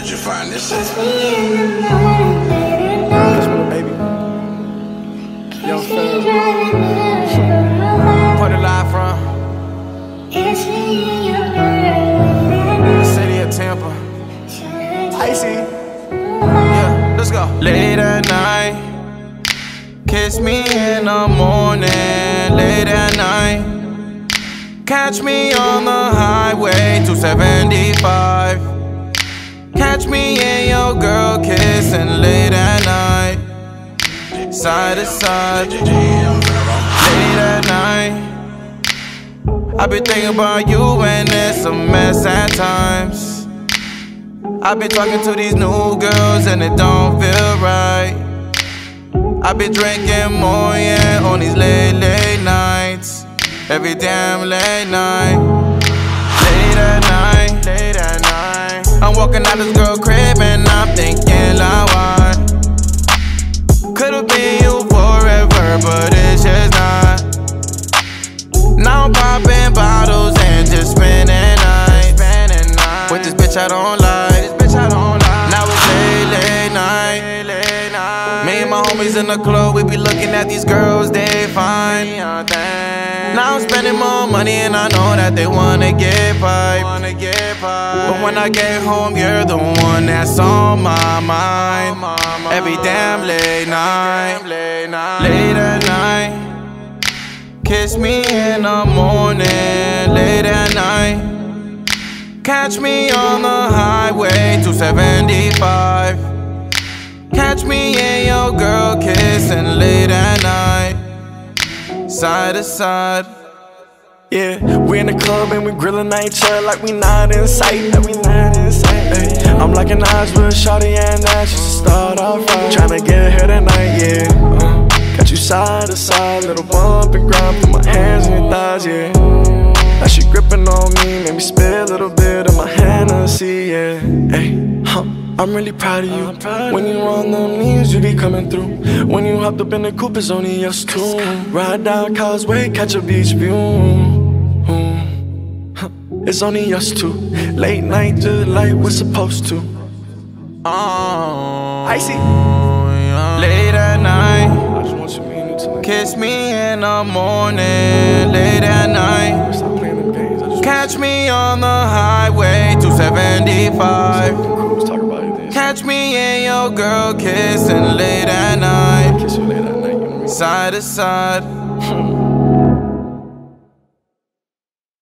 Where'd you find this at? That's my baby. Young fam. Put it live from the city of Tampa. Icy. Yeah, let's go. Late at night. Kiss me in the morning. Late at night. Catch me on the highway 275. Catch me and your girl kissing late at night. Side to side. Late at night. I been thinking about you and it's a mess at times. I been talking to these new girls and it don't feel right. I been drinking more, yeah, on these late, late nights. Every damn late night. Walking out this girl crib and I'm thinking like why? Could've been you forever, but it's just not. Now I'm popping bottles and just spending nights. With this bitch I don't like. Now it's late, late night. Me and my homies in the club, we be looking at these girls, they fine. Now I'm spending more money and I know that they wanna get pipe. When I get home, you're the one that's on my mind. Every damn late night, late at night. Kiss me in the morning, late at night. Catch me on the highway 275. Catch me and your girl kissing late at night, side to side. Yeah, we in the club and we grillin' each other like we not in sight. Like we not in sight. Ay, I'm like an eyes with shawty and that just to start off right. Tryna get her tonight, yeah. Uh, got you side to side, little bump and grind, put my hands in your thighs, yeah. Now she gripping on me, made me spill a little bit of my Hennessy, yeah. Hey, huh. I'm really proud of you. When you on them knees, you be coming through. When you hopped up in the coupe, it's only us two. Ride down Causeway, catch a beach view. It's only us two. Late night, just like we're supposed to. Oh, Icy. late at night. I just want you me and you tonight. Kiss me in the morning, late at night. Stop playing them games. I just Catch me on the highway 275. cruise, talk about it. Catch me and your girl kissing late at night, Kiss you late at night, you know what I mean? side to side.